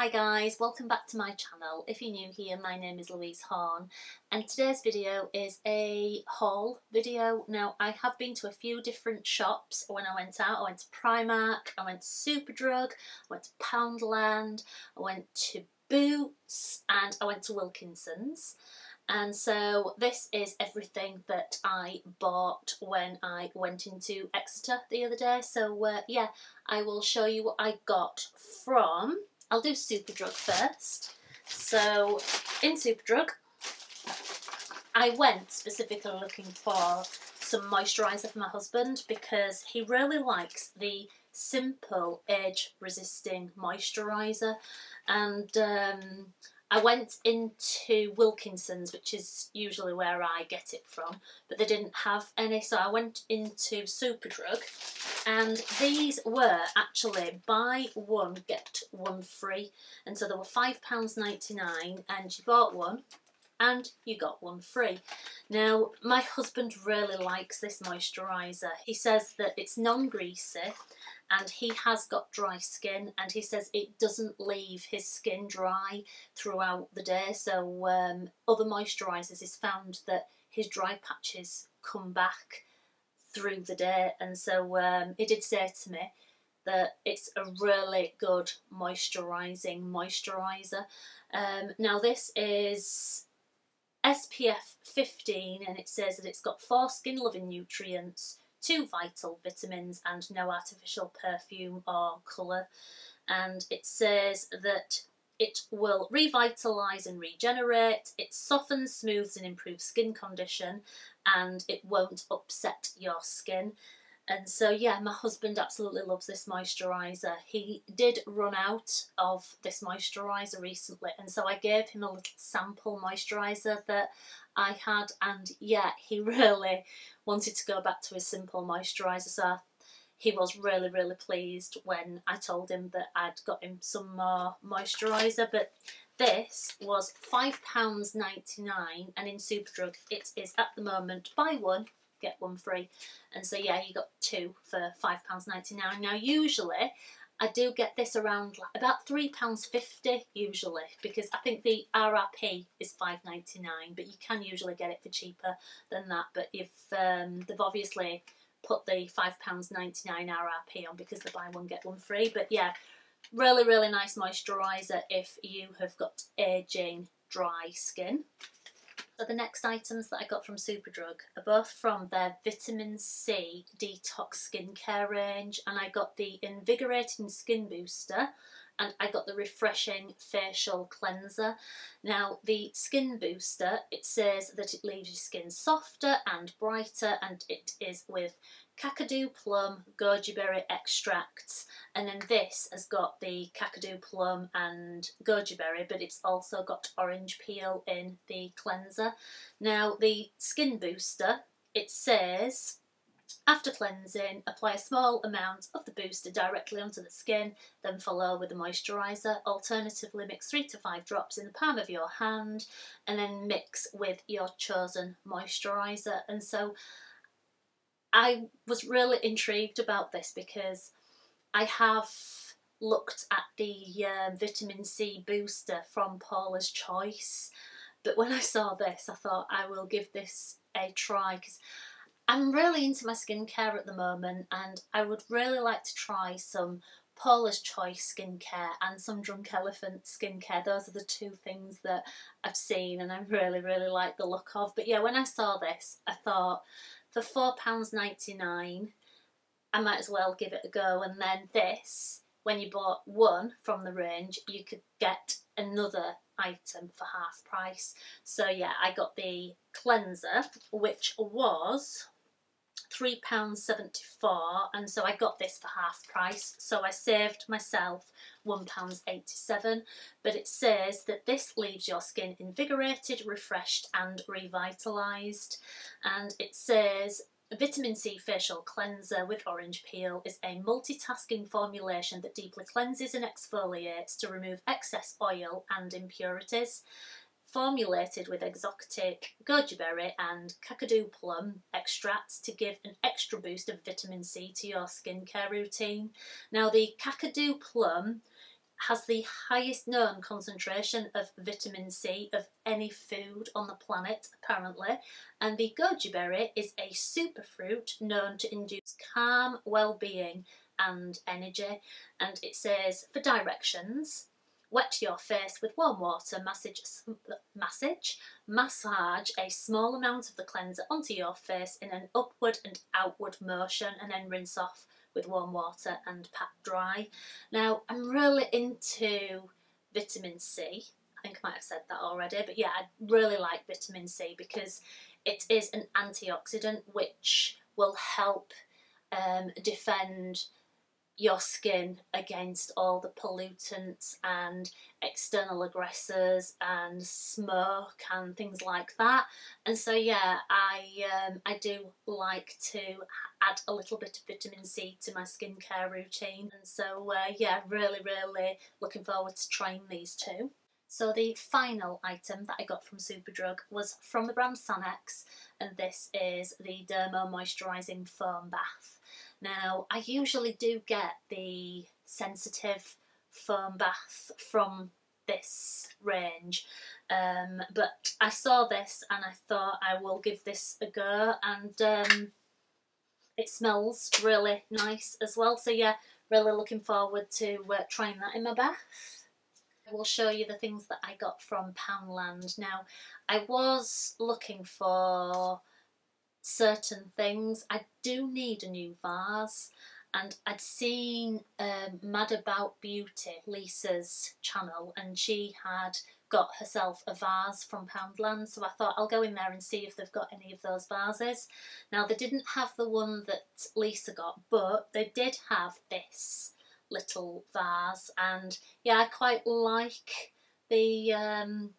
Hi guys, welcome back to my channel. If you're new here, my name is Louise Horn and today's video is a haul video. Now I have been to a few different shops when I went out. I went to Primark, I went to Superdrug, I went to Poundland, I went to Boots and I went to Wilkinson's. And so this is everything that I bought when I went into Exeter the other day. So uh, yeah, I will show you what I got from I'll do Superdrug first. So in Superdrug, I went specifically looking for some moisturiser for my husband because he really likes the simple age resisting moisturiser and um, I went into Wilkinson's, which is usually where I get it from, but they didn't have any, so I went into Superdrug, and these were actually buy one, get one free, and so they were £5.99, and you bought one, and you got one free. Now, my husband really likes this moisturiser. He says that it's non-greasy, and he has got dry skin and he says it doesn't leave his skin dry throughout the day so um, other moisturisers is found that his dry patches come back through the day and so um, he did say to me that it's a really good moisturising moisturiser. Um, now this is SPF 15 and it says that it's got four skin loving nutrients, two vital vitamins and no artificial perfume or colour. And it says that it will revitalise and regenerate, it softens, smooths and improves skin condition and it won't upset your skin. And so yeah, my husband absolutely loves this moisturiser. He did run out of this moisturiser recently and so I gave him a little sample moisturiser that I had and yeah, he really wanted to go back to his simple moisturiser so he was really really pleased when I told him that I'd got him some more moisturiser but this was £5.99 and in Superdrug it is at the moment buy one get one free. And so yeah you got two for £5.99 now usually I do get this around about £3.50 usually because I think the RRP is five ninety nine, but you can usually get it for cheaper than that. But if um, they've obviously put the £5.99 RRP on because they buy one get one free. But yeah really really nice moisturiser if you have got aging dry skin. So the next items that I got from Superdrug are both from their Vitamin C Detox Skincare range and I got the Invigorating Skin Booster and I got the Refreshing Facial Cleanser. Now the Skin Booster, it says that it leaves your skin softer and brighter and it is with Kakadu plum, goji berry extracts, and then this has got the Kakadu plum and goji berry, but it's also got orange peel in the cleanser. Now, the skin booster, it says after cleansing, apply a small amount of the booster directly onto the skin, then follow with the moisturiser. Alternatively, mix three to five drops in the palm of your hand and then mix with your chosen moisturiser. And so I was really intrigued about this because I have looked at the uh, vitamin C booster from Paula's Choice but when I saw this I thought I will give this a try because I'm really into my skincare at the moment and I would really like to try some Paula's Choice skincare and some Drunk Elephant skincare. Those are the two things that I've seen and I really, really like the look of. But yeah, when I saw this, I thought for £4.99 I might as well give it a go. And then this when you bought one from the range you could get another item for half price. So yeah I got the cleanser which was £3.74 and so I got this for half price. So I saved myself £1.87 but it says that this leaves your skin invigorated, refreshed and revitalised and it says Vitamin C Facial Cleanser with Orange Peel is a multitasking formulation that deeply cleanses and exfoliates to remove excess oil and impurities formulated with exotic goji berry and kakadu plum extracts to give an extra boost of vitamin C to your skincare routine. Now the kakadu plum has the highest known concentration of vitamin C of any food on the planet, apparently. And the goji berry is a superfruit known to induce calm, well-being and energy. And it says, for directions, wet your face with warm water, massage, massage, massage a small amount of the cleanser onto your face in an upward and outward motion and then rinse off with warm water and pat dry. Now, I'm really into vitamin C. I think I might have said that already, but yeah, I really like vitamin C because it is an antioxidant which will help um, defend your skin against all the pollutants and external aggressors and smoke and things like that and so yeah I um, I do like to add a little bit of vitamin C to my skincare routine and so uh, yeah really really looking forward to trying these two. So the final item that I got from Superdrug was from the brand Sanex and this is the Dermo Moisturising Foam Bath. Now, I usually do get the sensitive foam bath from this range, um, but I saw this and I thought I will give this a go and um, it smells really nice as well. So yeah, really looking forward to uh, trying that in my bath. I will show you the things that I got from Poundland. Now, I was looking for certain things. I do need a new vase and I'd seen um, Mad About Beauty, Lisa's channel, and she had got herself a vase from Poundland, so I thought I'll go in there and see if they've got any of those vases. Now they didn't have the one that Lisa got, but they did have this little vase, and yeah, I quite like the um,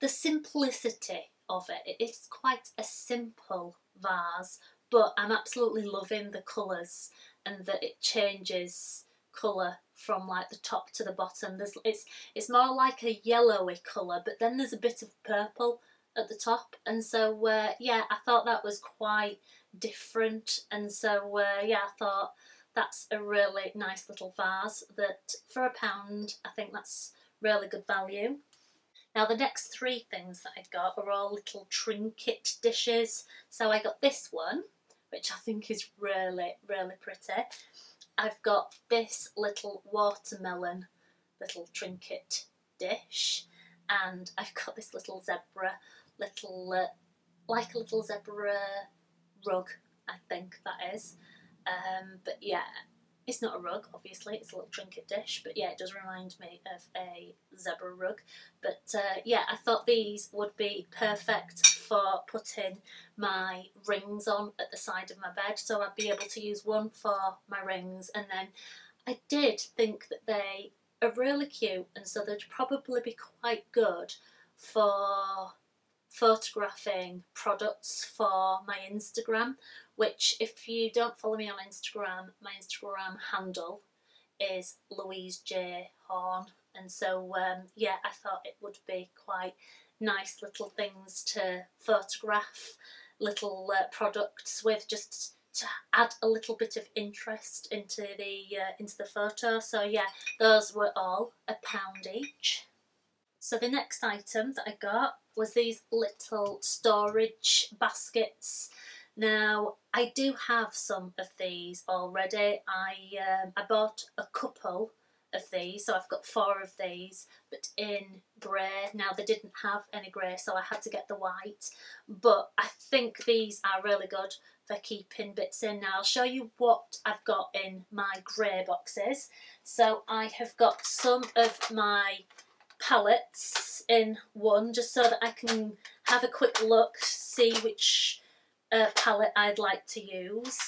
the simplicity of it. It's quite a simple vase, but I'm absolutely loving the colours and that it changes colour from like the top to the bottom. There's it's it's more like a yellowy colour, but then there's a bit of purple at the top, and so uh, yeah, I thought that was quite different, and so uh, yeah, I thought that's a really nice little vase that for a pound, I think that's really good value. Now the next three things that I got are all little trinket dishes. So I got this one, which I think is really, really pretty. I've got this little watermelon little trinket dish and I've got this little zebra, little, uh, like a little zebra rug, I think that is. Um, but yeah, it's not a rug, obviously, it's a little trinket dish, but yeah, it does remind me of a zebra rug. But uh, yeah, I thought these would be perfect for putting my rings on at the side of my bed, so I'd be able to use one for my rings, and then I did think that they are really cute, and so they'd probably be quite good for photographing products for my Instagram which if you don't follow me on Instagram, my Instagram handle is Louise J. Horn. And so um, yeah I thought it would be quite nice little things to photograph little uh, products with just to add a little bit of interest into the uh, into the photo. So yeah those were all a pound each. So the next item that I got was these little storage baskets now, I do have some of these already. I, um, I bought a couple of these, so I've got four of these, but in grey. Now, they didn't have any grey, so I had to get the white. But I think these are really good for keeping bits in. Now, I'll show you what I've got in my grey boxes. So I have got some of my palettes in one, just so that I can have a quick look, see which uh, palette I'd like to use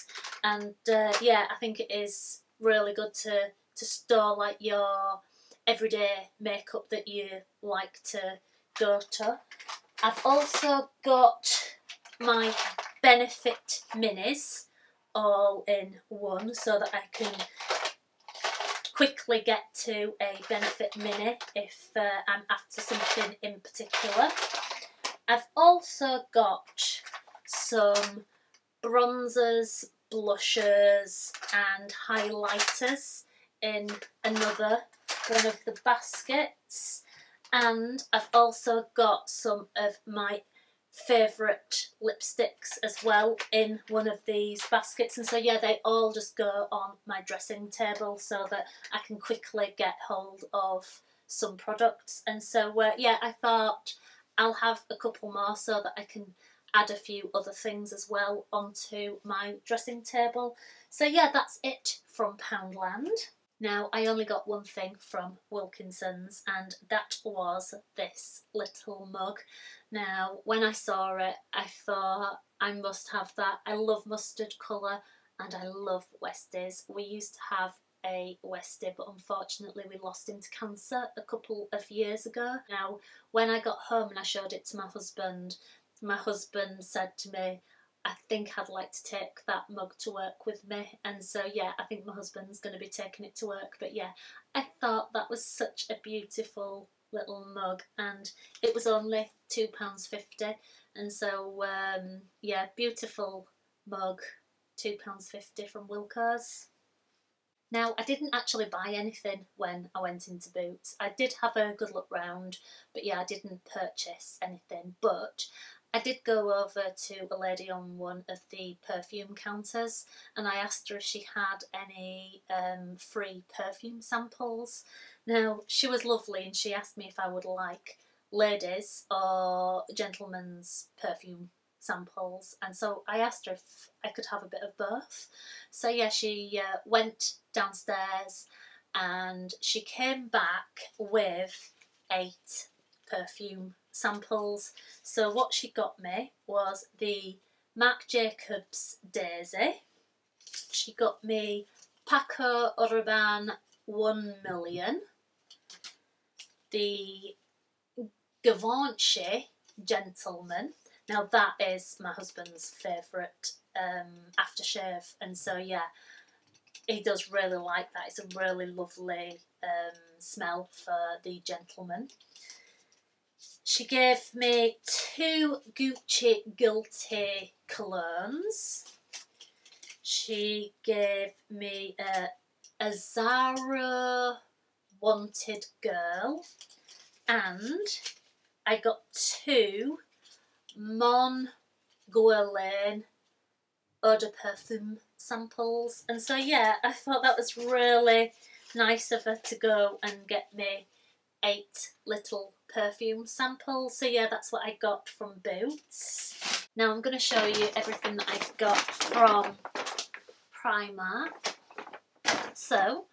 and uh, yeah I think it is really good to to store like your everyday makeup that you like to go to. I've also got my Benefit Minis all in one so that I can quickly get to a Benefit Mini if uh, I'm after something in particular. I've also got some bronzers, blushers and highlighters in another one of the baskets. And I've also got some of my favourite lipsticks as well in one of these baskets. And so yeah they all just go on my dressing table so that I can quickly get hold of some products. And so uh, yeah I thought I'll have a couple more so that I can add a few other things as well onto my dressing table so yeah that's it from Poundland now, I only got one thing from Wilkinson's, and that was this little mug. Now, when I saw it, I thought I must have that. I love mustard colour and I love Westies. We used to have a Westie, but unfortunately we lost him to cancer a couple of years ago. Now, when I got home and I showed it to my husband, my husband said to me, I think I'd like to take that mug to work with me. And so, yeah, I think my husband's going to be taking it to work. But yeah, I thought that was such a beautiful little mug and it was only £2.50. And so, um, yeah, beautiful mug, £2.50 from Wilko's. Now, I didn't actually buy anything when I went into Boots. I did have a good look round, but yeah, I didn't purchase anything. But I did go over to a lady on one of the perfume counters and I asked her if she had any um, free perfume samples. Now, she was lovely and she asked me if I would like ladies or gentlemen's perfume samples and so I asked her if I could have a bit of both. So yeah, she uh, went downstairs and she came back with eight perfume samples. So what she got me was the Marc Jacobs Daisy. She got me Paco Rabanne 1 million. The Givenchy Gentleman. Now that is my husband's favourite um, aftershave and so yeah, he does really like that. It's a really lovely um, smell for the gentleman. She gave me two Gucci Guilty colognes. She gave me a, a Azzaro Wanted Girl. And I got two Mon Guerlain Eau de Parfum samples. And so, yeah, I thought that was really nice of her to go and get me eight little perfume samples. So yeah, that's what I got from Boots. Now I'm going to show you everything that I got from Primark. So,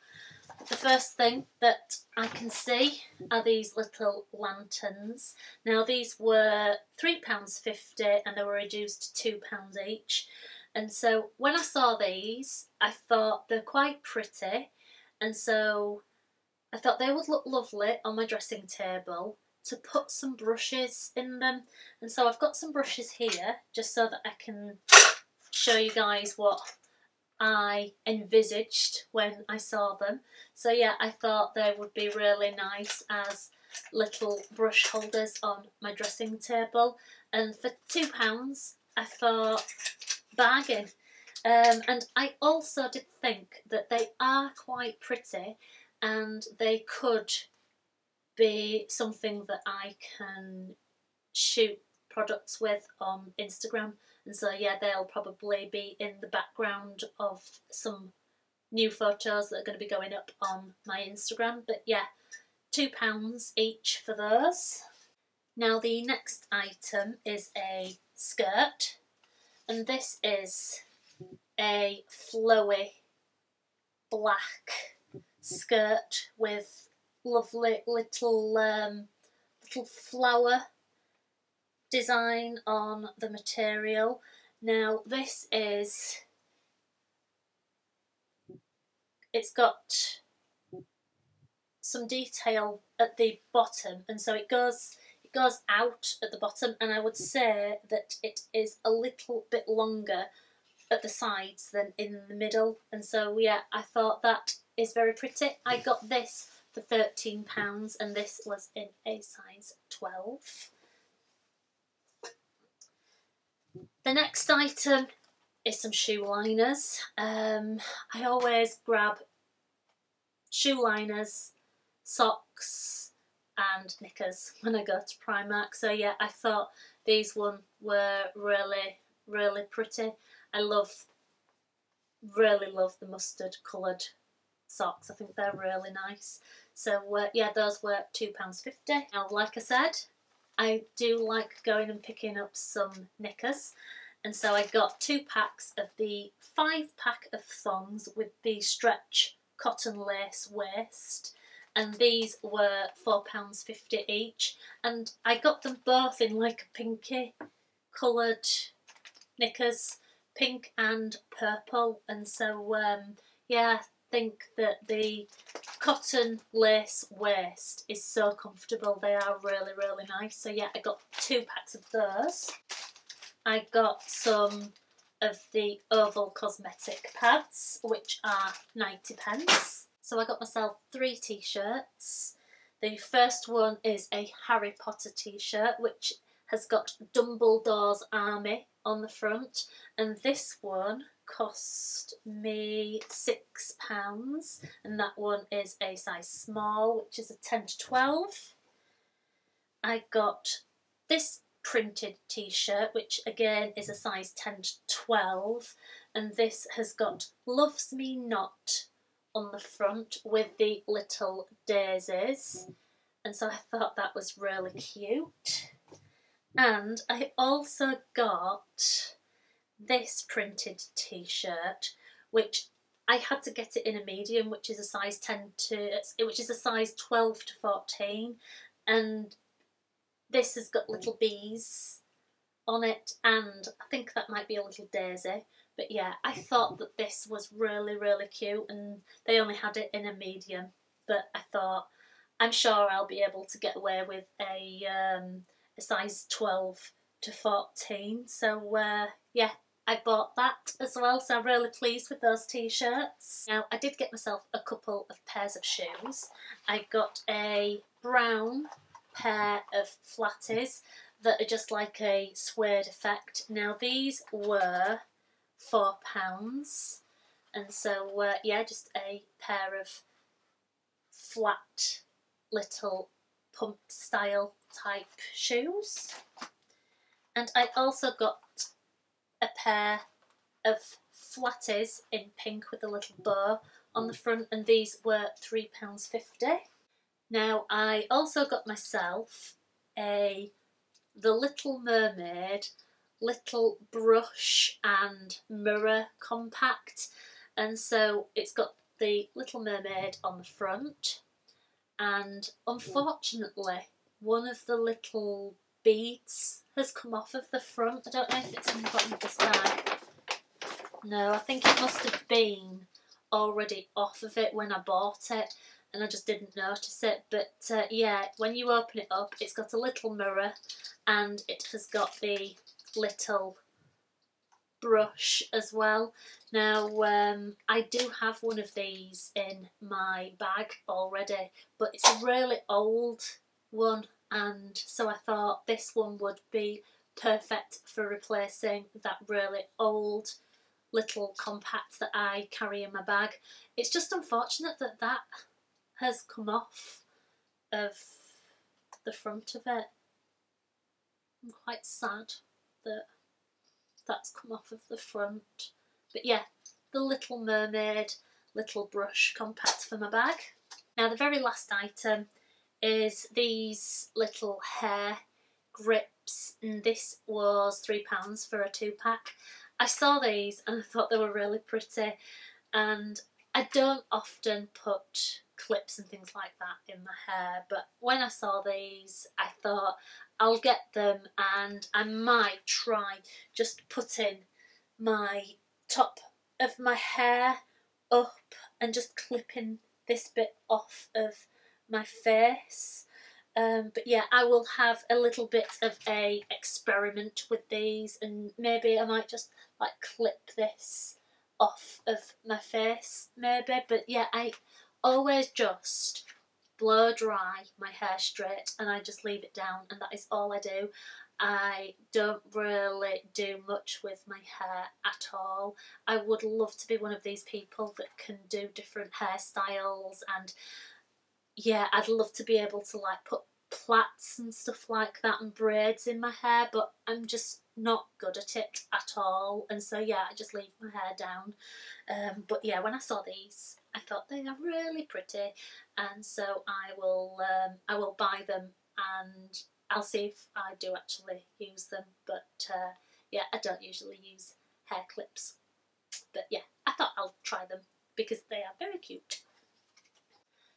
the first thing that I can see are these little lanterns. Now these were £3.50 and they were reduced to £2 each. And so when I saw these, I thought they're quite pretty. And so I thought they would look lovely on my dressing table to put some brushes in them. And so I've got some brushes here just so that I can show you guys what I envisaged when I saw them. So yeah, I thought they would be really nice as little brush holders on my dressing table. And for £2, I thought bargain. Um, and I also did think that they are quite pretty and they could be something that I can shoot products with on Instagram. And so yeah they'll probably be in the background of some new photos that are going to be going up on my Instagram. But yeah two pounds each for those. Now the next item is a skirt. And this is a flowy black skirt with lovely little um, little flower design on the material. Now this is, it's got some detail at the bottom and so it goes it goes out at the bottom and I would say that it is a little bit longer at the sides than in the middle and so yeah I thought that is very pretty. I got this for £13 and this was in a size 12. The next item is some shoe liners. Um, I always grab shoe liners socks and knickers when I go to Primark. So yeah, I thought these one were really, really pretty. I love, really love the mustard coloured socks. I think they're really nice. So uh, yeah, those were £2.50. Now, like I said, I do like going and picking up some knickers. And so I got two packs of the five pack of thongs with the stretch cotton lace waist. And these were £4.50 each. And I got them both in like a pinky coloured knickers, pink and purple. And so, um, yeah, think that the cotton lace waist is so comfortable. They are really, really nice. So yeah, I got two packs of those. I got some of the Oval Cosmetic pads, which are 90 pence. So I got myself three t-shirts. The first one is a Harry Potter t-shirt, which has got Dumbledore's army on the front. And this one cost me £6. And that one is a size small, which is a 10 to 12. I got this printed t-shirt which again is a size 10 to 12 and this has got loves me not on the front with the little daisies and so I thought that was really cute and I also got this printed t-shirt which I had to get it in a medium which is a size 10 to which is a size 12 to 14 and this has got little bees on it and I think that might be a little daisy. But yeah, I thought that this was really, really cute and they only had it in a medium. But I thought, I'm sure I'll be able to get away with a, um, a size 12 to 14. So uh, yeah, I bought that as well, so I'm really pleased with those t-shirts. Now, I did get myself a couple of pairs of shoes. I got a brown pair of flatties that are just like a suede effect. Now these were four pounds and so uh, yeah just a pair of flat little pump style type shoes and I also got a pair of flatties in pink with a little bow on the front and these were £3.50 now I also got myself a The Little Mermaid little brush and mirror compact and so it's got the Little Mermaid on the front and unfortunately one of the little beads has come off of the front. I don't know if it's in the bottom of this bag. No, I think it must have been already off of it when I bought it and I just didn't notice it. But uh, yeah, when you open it up, it's got a little mirror and it has got the little brush as well. Now, um, I do have one of these in my bag already, but it's a really old one and so I thought this one would be perfect for replacing that really old little compact that I carry in my bag. It's just unfortunate that that has come off of the front of it. I'm quite sad that that's come off of the front. But yeah, the Little Mermaid Little Brush Compact for my bag. Now the very last item is these little hair grips and this was £3 for a two pack. I saw these and I thought they were really pretty and I don't often put clips and things like that in my hair but when I saw these I thought I'll get them and I might try just putting my top of my hair up and just clipping this bit off of my face um, but yeah I will have a little bit of a experiment with these and maybe I might just like clip this off of my face maybe but yeah I always just blow dry my hair straight and I just leave it down and that is all I do. I don't really do much with my hair at all. I would love to be one of these people that can do different hairstyles and yeah, I'd love to be able to like put plaits and stuff like that and braids in my hair but I'm just not good at it at all and so yeah I just leave my hair down um, but yeah when I saw these I thought they are really pretty and so I will um, I will buy them and I'll see if I do actually use them but uh, yeah I don't usually use hair clips but yeah I thought I'll try them because they are very cute.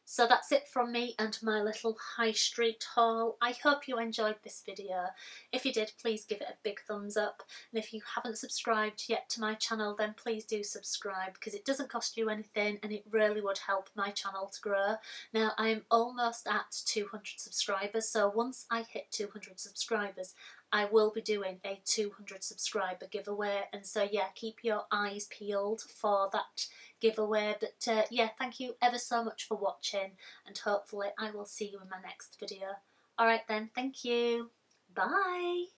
So that's it from me and my little high street haul. I hope you enjoyed this video. If you did, please give it a big thumbs up. And if you haven't subscribed yet to my channel, then please do subscribe because it doesn't cost you anything and it really would help my channel to grow. Now, I am almost at 200 subscribers, so once I hit 200 subscribers, I will be doing a 200 subscriber giveaway. And so yeah keep your eyes peeled for that giveaway. But uh, yeah thank you ever so much for watching. And hopefully I will see you in my next video. Alright then thank you. Bye